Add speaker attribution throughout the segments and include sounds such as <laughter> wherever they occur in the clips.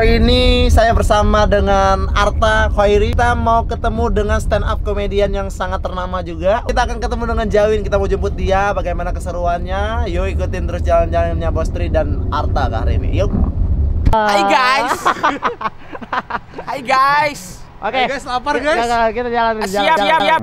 Speaker 1: Hari ini saya bersama dengan Arta Khairi. Kita mau ketemu dengan stand up komedian yang sangat ternama juga. Kita akan ketemu dengan Jawin, kita mau jemput dia Bagaimana keseruannya. Yuk ikutin terus jalan-jalannya Bostri dan Arta ke hari ini. Yuk.
Speaker 2: Hai guys. <laughs> Hai guys.
Speaker 1: Oke.
Speaker 3: Hey guys, lapar guys.
Speaker 1: Kita, kita jalan
Speaker 2: Siap siap. siap.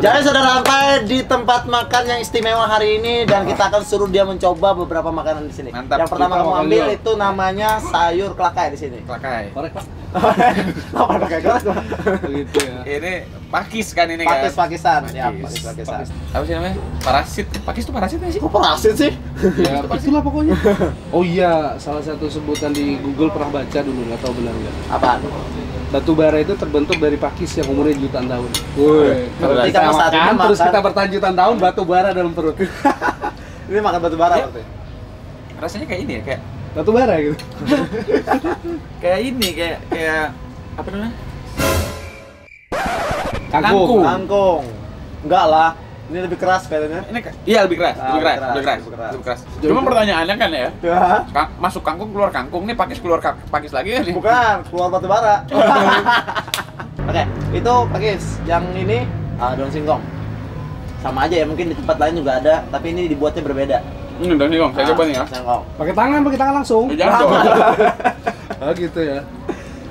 Speaker 1: Jadi sudah sampai di tempat makan yang istimewa hari ini dan kita akan suruh dia mencoba beberapa makanan di sini.
Speaker 2: Mantap.
Speaker 1: Yang pertama kamu ambil
Speaker 3: dulu.
Speaker 1: itu namanya sayur kelakai di sini.
Speaker 2: Pakai.
Speaker 3: Korek pak. <laughs>
Speaker 1: Apa pakai kelas?
Speaker 3: Begitu ya.
Speaker 2: Ini pakis kan ini
Speaker 1: Pakis
Speaker 2: kan.
Speaker 1: Pakisan, ya
Speaker 2: Pakis.
Speaker 1: pakis Pakisan.
Speaker 2: Apa sih namanya? Parasit. Pakis itu parasit nggak sih?
Speaker 1: Kok parasit sih? <laughs>
Speaker 3: Ya itulah pokoknya. <laughs> Oh iya, salah satu sebutan di Google pernah baca dulu, nggak tahu benar nggak.
Speaker 1: Apaan?
Speaker 3: Batu bara itu terbentuk dari pakis yang umurnya jutaan tahun. Woi, kalau kita
Speaker 1: saat ini
Speaker 3: makan terus
Speaker 1: makan-
Speaker 3: kita bertahan jutaan tahun batu bara dalam perut. <laughs>
Speaker 1: Ini makan batu bara
Speaker 2: Iya.
Speaker 1: berarti.
Speaker 2: Rasanya kayak ini ya, kayak
Speaker 3: Batu bara gitu.
Speaker 2: kayak ini kayak kayak apa namanya?
Speaker 3: Kangkung.
Speaker 2: Kangkung.
Speaker 1: Kangkung. Enggak lah. Ini lebih keras kayaknya.
Speaker 2: Ini iya lebih keras,
Speaker 1: Ah,
Speaker 2: lebih keras,
Speaker 1: lebih
Speaker 2: lebih keras,
Speaker 1: keras, lebih
Speaker 2: lebih keras. Cuma pertanyaannya kan ya,
Speaker 1: Ya.
Speaker 2: ka- masuk kangkung keluar kangkung, nih pakis keluar pakis lagi kan?
Speaker 1: Bukan, keluar batu bara. <laughs> Oke, itu pakis. Yang ini ah, daun singkong. Sama aja ya, mungkin di tempat lain juga ada, tapi ini dibuatnya berbeda.
Speaker 2: Hmm, dan nih, Kong, saya
Speaker 1: Ah,
Speaker 2: coba nih ya.
Speaker 1: Singkong.
Speaker 3: Pakai tangan, pakai tangan langsung.
Speaker 2: Jangan dong. <laughs> <laughs>
Speaker 3: Oh gitu ya.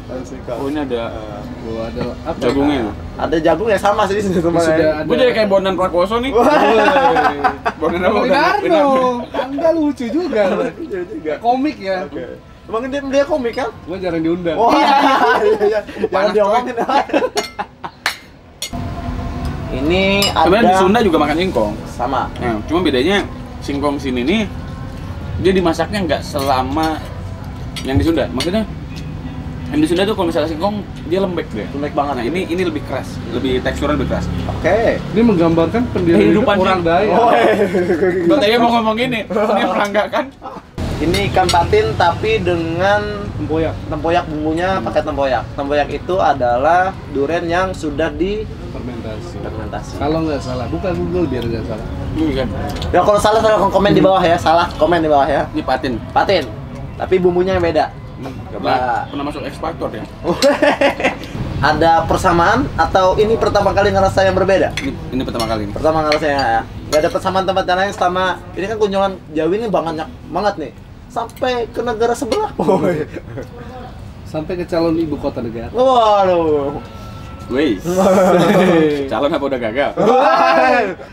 Speaker 2: Oh, ini ada
Speaker 3: Oh, ada apa?
Speaker 2: jagungnya.
Speaker 1: Ada jagung ya sama sih di sini
Speaker 3: Sudah ada.
Speaker 2: Gue jadi kayak Bondan Prakoso nih. Bondan apa?
Speaker 3: Darno. Anda lucu juga.
Speaker 1: Iya juga.
Speaker 3: Komik ya.
Speaker 1: Oke. Emang dia, dia komik kan?
Speaker 3: Gue jarang diundang.
Speaker 1: Wah, iya, iya. Jangan
Speaker 2: Panas,
Speaker 1: diomongin. <laughs> Ini ada
Speaker 2: Sebenarnya di Sunda juga makan singkong.
Speaker 1: sama.
Speaker 2: Nah, cuma bedanya singkong sini nih dia dimasaknya nggak selama yang di Sunda. Maksudnya yang di Sunda tuh kalau misalnya singkong dia lembek deh.
Speaker 1: Lembek banget.
Speaker 2: Nah ini ini lebih keras, lebih teksturnya lebih keras.
Speaker 1: Oke.
Speaker 3: Ini menggambarkan pendirian hidup
Speaker 2: Kehidupan
Speaker 3: orang
Speaker 2: sih.
Speaker 3: daya.
Speaker 1: Oh,
Speaker 2: Gue <laughs> tadi mau ngomong gini, ini peranggakan.
Speaker 1: Ini ikan patin tapi dengan
Speaker 3: Tempoyak.
Speaker 1: tempoyak bumbunya pakai tempoyak. Tempoyak itu adalah durian yang sudah
Speaker 3: fermentasi.
Speaker 1: difermentasi.
Speaker 3: Kalau nggak salah, buka Google biar nggak salah.
Speaker 2: Iya kan?
Speaker 1: Ya kalau salah salah komen di bawah ya. Salah komen di bawah ya.
Speaker 2: Ini patin.
Speaker 1: Patin. Tapi bumbunya yang beda. Coba.
Speaker 2: Nah, pernah masuk ekspaktor ya? <laughs>
Speaker 1: Ada persamaan atau ini pertama kali ngerasa yang berbeda?
Speaker 2: Ini, ini pertama kali ini.
Speaker 1: Pertama ngerasanya ya. Gak ada persamaan tempat yang lain selama ini kan kunjungan Jawa ini banyak banget nih. Sampai ke negara sebelah.
Speaker 3: Sampai ke calon ibu kota negara.
Speaker 1: Waduh.
Speaker 2: Wih, <laughs> calon apa udah gagal?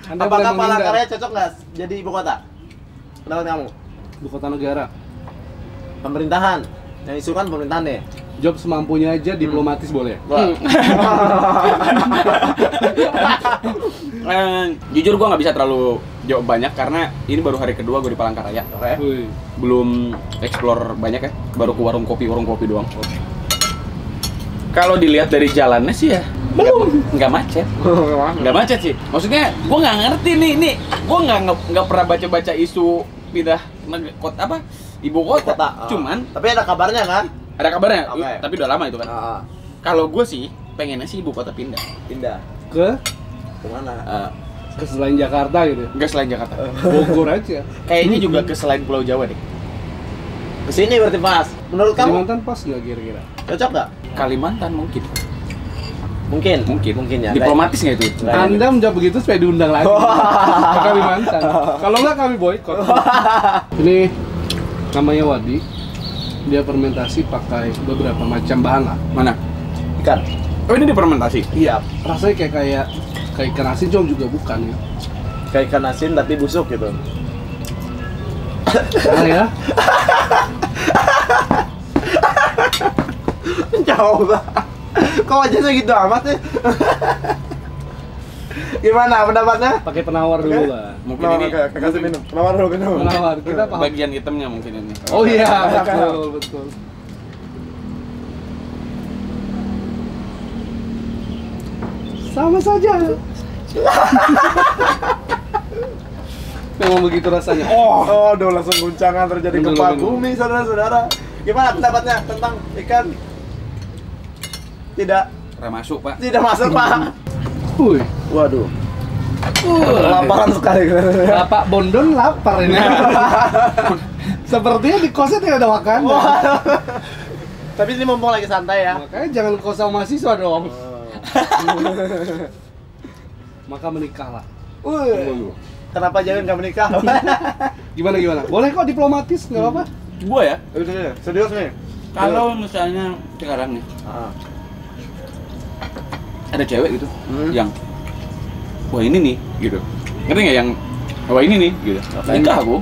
Speaker 3: Anda
Speaker 1: Apakah. Palangkaraya cocok nggak jadi ibu kota? Pendapat kamu?
Speaker 3: Ibu kota negara.
Speaker 1: Pemerintahan. Yang isu kan pemerintahan nih.
Speaker 3: Job semampunya aja diplomatis boleh. <laughs>
Speaker 1: Wah. <laughs>
Speaker 2: Eh, jujur gua nggak bisa terlalu jawab banyak karena ini baru hari kedua gue di Palangkaraya.
Speaker 1: Oke.
Speaker 3: Wih.
Speaker 2: belum explore banyak ya baru ke warung kopi warung kopi doang kalau dilihat dari jalannya sih ya belum nggak macet <laughs> nggak macet sih maksudnya gua nggak ngerti nih nih gua nggak nggak- pernah baca baca isu pindah kota apa ibu kota,
Speaker 1: Kota. ah.
Speaker 2: cuman
Speaker 1: tapi ada kabarnya kan?
Speaker 2: ada kabarnya
Speaker 1: Oke.
Speaker 2: tapi udah lama itu kan
Speaker 1: Ah,
Speaker 2: kalau gue sih pengennya sih ibu kota pindah
Speaker 1: pindah.
Speaker 3: Ke
Speaker 1: Ke mana?
Speaker 2: Eh,
Speaker 3: ke selain Jakarta gitu. ya.
Speaker 2: nggak selain Jakarta <laughs>
Speaker 3: Bogor aja.
Speaker 2: kayaknya juga ke selain Pulau Jawa deh
Speaker 1: Ke sini berarti pas. Menurut kamu
Speaker 3: Kalimantan pas nggak kira-kira?
Speaker 1: cocok nggak?
Speaker 2: Kalimantan mungkin
Speaker 1: Mungkin.
Speaker 2: mungkin
Speaker 1: Mungkin ya.
Speaker 2: diplomatis nggak itu.
Speaker 3: Anda menjawab begitu supaya diundang lagi <laughs> ke Kalimantan. Kalau nggak kami boykot. <laughs> Ini namanya Wadi. Dia fermentasi pakai beberapa macam bahan lah.
Speaker 2: mana
Speaker 1: Ikan.
Speaker 2: oh ini difermentasi
Speaker 1: Iya.
Speaker 3: Rasanya kayak kayak kayak ikan asin cuma juga bukan ya.
Speaker 1: Kayak ikan asin tapi busuk gitu.
Speaker 3: Nah ya, <laughs>
Speaker 1: Jauh banget. Kok wajahnya gitu amat sih? Gimana pendapatnya?
Speaker 3: pakai penawar dulu lah.
Speaker 2: mungkin ini
Speaker 1: oke, kasih minum. Penawar dulu minum.
Speaker 3: Penawar kita paham.
Speaker 2: bagian hitamnya mungkin ini
Speaker 3: Oh iya, betul betul. Sama saja. <laughs> Memang begitu rasanya.
Speaker 1: Oh, oh, aduh langsung guncangan terjadi
Speaker 3: Minum,
Speaker 1: gempa bumi saudara-saudara. Gimana pendapatnya tentang ikan? Tidak,
Speaker 2: Ora masuk pak
Speaker 1: tidak masuk pak.
Speaker 3: Wih,
Speaker 1: Waduh. Laparan sekali.
Speaker 3: Bapak Bondon lapar ini. <laughs> Sepertinya di kosnya tidak ada makanan.
Speaker 1: Tapi ini mumpung lagi santai ya.
Speaker 3: Makanya jangan kos sama mahasiswa dong. <laughs> Maka menikahlah.
Speaker 1: Wih. Kenapa jangan nggak menikah? <laughs>
Speaker 3: Gimana gimana? Boleh kok diplomatis, nggak apa-apa.
Speaker 2: Gua ya,
Speaker 1: Serius nih.
Speaker 2: kalau misalnya sekarang nih
Speaker 1: Ah.
Speaker 2: ada cewek gitu
Speaker 1: Hmm.
Speaker 2: yang wah ini nih gitu. Ngerti nggak yang wah ini nih gitu. Nikah aku.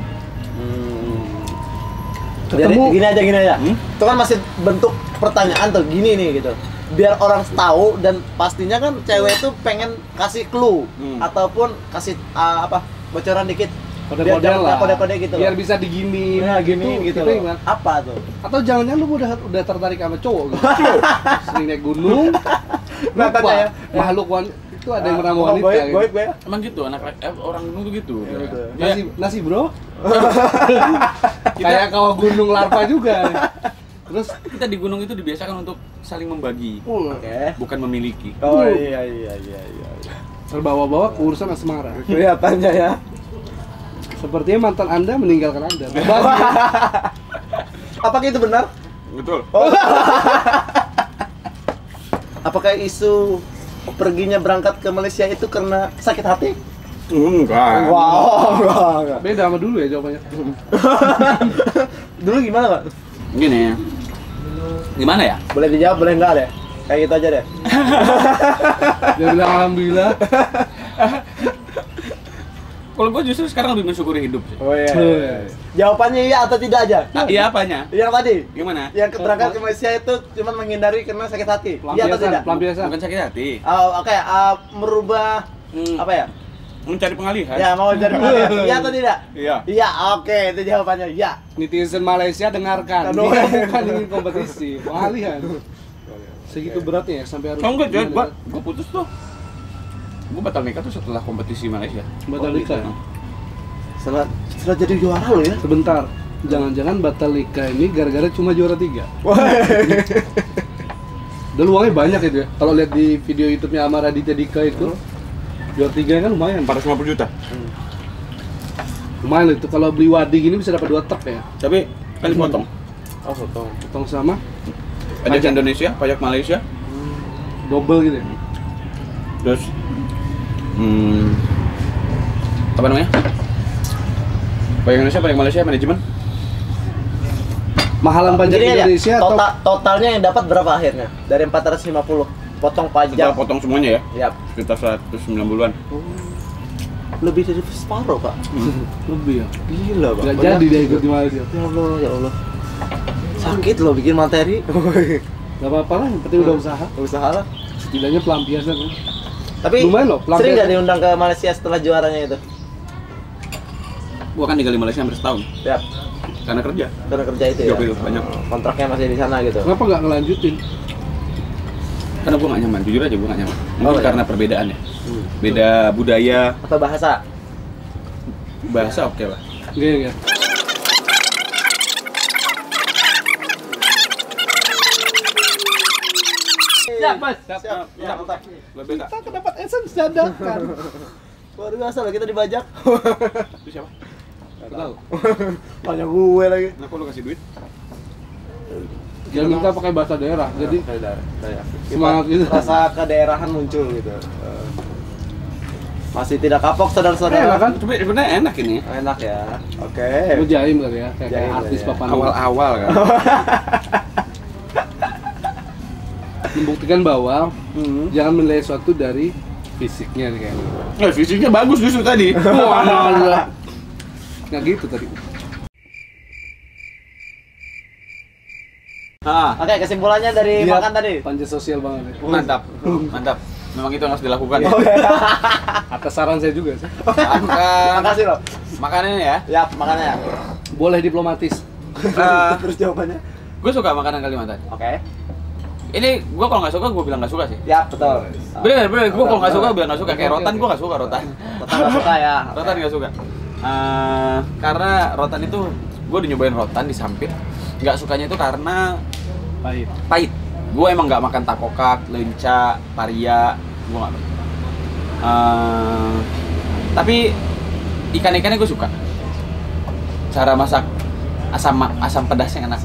Speaker 1: Jadi
Speaker 3: Ketemu-
Speaker 1: gini aja gini aja.
Speaker 2: Hmm?
Speaker 1: Itu kan masih bentuk pertanyaan tuh gini nih gitu. Biar orang tahu dan pastinya kan cewek itu pengen kasih clue
Speaker 2: Hmm.
Speaker 1: ataupun kasih ah, apa bocoran dikit.
Speaker 3: Kode-kode
Speaker 1: Biar-
Speaker 3: lah.
Speaker 1: Kode-kode gitu.
Speaker 3: Biar
Speaker 1: loh.
Speaker 3: bisa digini,
Speaker 1: Nah, gini gitu. Loh.
Speaker 3: ingat.
Speaker 1: Apa tuh?
Speaker 3: Atau jangan-jangan lu udah udah tertarik sama cowok gitu. <laughs> Sering naik gunung.
Speaker 1: Nah,
Speaker 3: Lupa,
Speaker 1: ya.
Speaker 3: makhluk wan itu ada yang bernama
Speaker 1: Oh,
Speaker 3: wanita
Speaker 1: goib,
Speaker 3: gitu.
Speaker 1: goib ya.
Speaker 2: Emang gitu anak eh, orang dulu tuh gitu.
Speaker 1: Iya, betul.
Speaker 2: Ya,
Speaker 3: Nasi, nasi bro. <laughs> Kayak kawah gunung larva juga. Terus
Speaker 2: kita di gunung itu dibiasakan untuk saling membagi,
Speaker 1: Oke.
Speaker 2: bukan memiliki.
Speaker 1: Oh iya iya iya iya. iya.
Speaker 3: terbawa-bawa ke urusan asmara.
Speaker 1: Kelihatannya ya.
Speaker 3: Sepertinya mantan Anda meninggalkan Anda. <laughs>
Speaker 1: Apakah itu benar?
Speaker 2: Betul. <laughs>
Speaker 1: Apakah isu perginya berangkat ke Malaysia itu karena sakit hati?
Speaker 2: Enggak.
Speaker 1: Wow, enggak, enggak.
Speaker 3: Beda sama dulu ya jawabannya. <laughs>
Speaker 1: Dulu gimana, Pak?
Speaker 2: Gini. Gimana ya?
Speaker 1: Boleh dijawab, boleh enggak deh. Kayak gitu aja deh.
Speaker 3: Dia bilang alhamdulillah. <laughs>
Speaker 2: Kalau gue justru sekarang lebih mensyukuri hidup sih.
Speaker 1: Oh iya.
Speaker 3: iya.
Speaker 1: Jawabannya iya atau tidak aja?
Speaker 2: Ah, iya apanya?
Speaker 1: Yang tadi,
Speaker 2: Gimana?
Speaker 1: yang berangkat ke Malaysia itu cuma menghindari karena sakit hati. Iya atau tidak?
Speaker 3: pelampiasan.
Speaker 2: Bukan sakit hati.
Speaker 1: Oh, oke, ah, merubah
Speaker 2: Hmm.
Speaker 1: apa ya?
Speaker 2: Mencari pengalihan.
Speaker 1: Ya, mau cari pengalihan. <laughs> Iya atau tidak?
Speaker 2: Iya.
Speaker 1: Iya, oke, itu jawabannya. Iya.
Speaker 3: Netizen Malaysia dengarkan.
Speaker 1: Aduh.
Speaker 3: Dia bukan ingin kompetisi, pengalihan. Segitu beratnya ya sampai harus.
Speaker 2: Oh enggak, gua putus tuh. Gua batal nikah tuh setelah kompetisi Malaysia.
Speaker 3: Batal
Speaker 1: Oh,
Speaker 3: nikah.
Speaker 1: Setelah setelah jadi juara lo ya.
Speaker 3: Sebentar. Jangan-jangan batal nikah ini gara-gara cuma juara tiga. Dan uangnya banyak itu ya. Kalau lihat di video YouTube-nya Amar Aditya Dika itu, juara tiga kan lumayan.
Speaker 2: 450 juta.
Speaker 3: Lumayan itu. Kalau beli wadi gini bisa dapat dua truk ya.
Speaker 2: Tapi kan dipotong.
Speaker 1: Oh, foto.
Speaker 3: Potong sama
Speaker 2: Pajak. Indonesia, pajak Malaysia,
Speaker 3: double gitu ya.
Speaker 2: terus hmm, apa namanya? Pajak Indonesia, pajak Malaysia, manajemen.
Speaker 3: Mahalan pajak
Speaker 1: Gini aja,
Speaker 3: Indonesia atau
Speaker 1: total, totalnya yang dapat berapa akhirnya? Dari 450 potong
Speaker 2: Setelah
Speaker 1: pajak.
Speaker 2: potong semuanya ya,
Speaker 1: Ya,
Speaker 2: sekitar 190-an.
Speaker 1: lebih dari separuh, Pak.
Speaker 3: lebih ya.
Speaker 1: Gila, Pak.
Speaker 3: Gak jadi dia ikut di Malaysia.
Speaker 1: Ya Allah, ya Allah. Sakit loh bikin materi. <laughs>
Speaker 3: Gak apa-apa lah, yang penting udah usaha.
Speaker 1: Usaha lah.
Speaker 3: Setidaknya pelampiasan kan.
Speaker 1: Tapi
Speaker 3: Lumayan loh, pelampiasan.
Speaker 1: sering nggak diundang ke Malaysia setelah juaranya itu?
Speaker 2: Gua kan tinggal di Malaysia hampir setahun
Speaker 1: Ya,
Speaker 2: karena kerja.
Speaker 1: karena kerja itu ya.
Speaker 2: Job itu banyak.
Speaker 1: Kontraknya masih di sana gitu.
Speaker 3: Kenapa nggak ngelanjutin?
Speaker 2: Karena gua gak nyaman, jujur aja gua gak nyaman. Mungkin
Speaker 1: Oh, iya.
Speaker 2: karena perbedaan ya. Beda budaya,
Speaker 1: Atau bahasa?
Speaker 2: bahasa oke lah.
Speaker 3: Enggak ya,
Speaker 1: Siap, Mas. Siap,
Speaker 2: Siap,
Speaker 1: siap. mantap.
Speaker 2: Lebih tak.
Speaker 3: Kita dapat essence dadakan. <laughs>
Speaker 1: Luar biasa loh kita dibajak. <laughs>
Speaker 2: Itu siapa?
Speaker 3: Tahu. <laughs>
Speaker 1: Banyak gue lagi.
Speaker 2: Nah, kok lu kasih duit?
Speaker 3: Dia minta pakai bahasa daerah. Jadi
Speaker 1: Semangat
Speaker 3: Semangat gitu.
Speaker 1: Rasa kedaerahan muncul gitu. Eh, Masih tidak kapok saudara-saudara.
Speaker 3: enak kan?
Speaker 2: Tapi sebenarnya enak ini.
Speaker 1: Enak ya. Oke.
Speaker 3: Lu jaim kali ya, kayak, kayak
Speaker 1: Jaim
Speaker 3: artis
Speaker 1: kali ya.
Speaker 3: papan
Speaker 2: Awal-awal kan.
Speaker 3: Membuktikan bahwa
Speaker 1: Hmm.
Speaker 3: jangan menilai sesuatu dari fisiknya nih kayaknya.
Speaker 2: Ya, fisiknya bagus justru tadi.
Speaker 3: Wah. Nggak gitu tadi.
Speaker 2: Ah,
Speaker 1: Oke, kesimpulannya dari
Speaker 3: Dia
Speaker 1: makan tadi.
Speaker 3: Panja sosial banget ya.
Speaker 2: mantap. Mantap. Memang itu yang harus dilakukan.
Speaker 3: Atas saran saya juga sih.
Speaker 2: Makan.
Speaker 1: Makasih loh.
Speaker 2: Makanannya ya.
Speaker 1: Ya, makannya.
Speaker 3: Boleh diplomatis.
Speaker 2: Eh,
Speaker 1: Terus jawabannya.
Speaker 2: gue suka makanan Kalimantan.
Speaker 1: Oke.
Speaker 2: Ini gue kalau nggak suka gue bilang nggak suka sih.
Speaker 1: Ya, betul.
Speaker 2: Bener bener gue kalau nggak suka bilang nggak suka. Kayak rotan gue nggak suka rotan.
Speaker 1: Tetap nggak suka ya. <laughs>
Speaker 2: Rotan nggak suka. Eh, karena rotan itu gue udah nyobain rotan di samping. Nggak sukanya itu karena
Speaker 3: Baik.
Speaker 2: pahit. Gue emang nggak makan takokak, lenca, paria, gue nggak. Eh, Tapi ikan-ikannya gue suka. Cara masak asam asam pedasnya enak.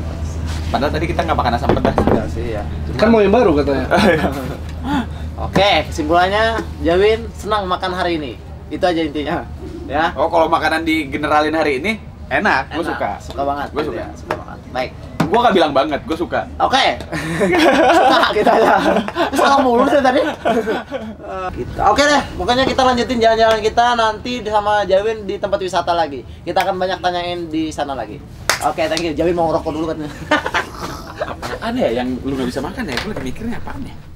Speaker 2: Padahal tadi kita nggak makan asam pedas.
Speaker 1: Iya sih ya.
Speaker 3: Kan mau yang baru katanya. <laughs>
Speaker 1: Oke, kesimpulannya Jawin senang makan hari ini. Itu aja intinya. Ya.
Speaker 2: Oh, kalau makanan di generalin hari ini enak, gue
Speaker 1: Enak.
Speaker 2: suka.
Speaker 1: Suka banget.
Speaker 2: Gue suka.
Speaker 1: ya, Suka banget. Baik.
Speaker 2: Gue gak bilang banget, gue suka.
Speaker 1: Oke. Suka kita aja. Salah mulu sih tadi. Gitu. Oke deh, pokoknya kita lanjutin jalan-jalan kita nanti sama Jawin di tempat wisata lagi. Kita akan banyak tanyain di sana lagi. Oke, thank you. Jawin mau ngerokok dulu katanya.
Speaker 2: Apaan ya yang lu gak bisa makan ya? Gue lagi mikirnya apaan ya?